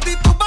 todito